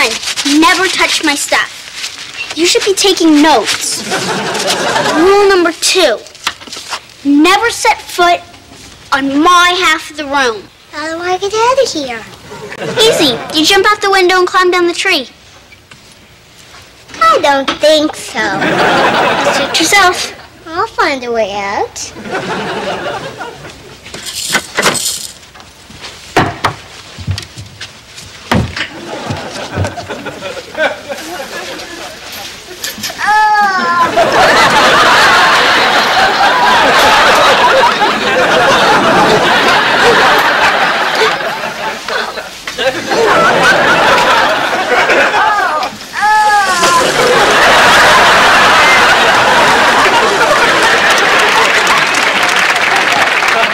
one, never touch my stuff. You should be taking notes. Rule number two, never set foot on my half of the room. How do I get out of here? Easy. You jump out the window and climb down the tree. I don't think so. Suit yourself. I'll find a way out.